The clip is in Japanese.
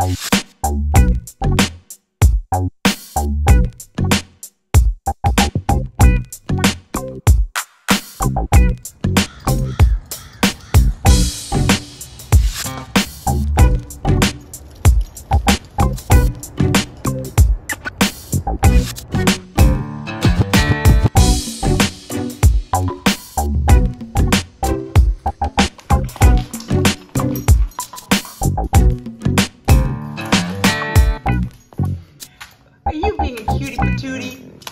you Are you being a cutie patootie?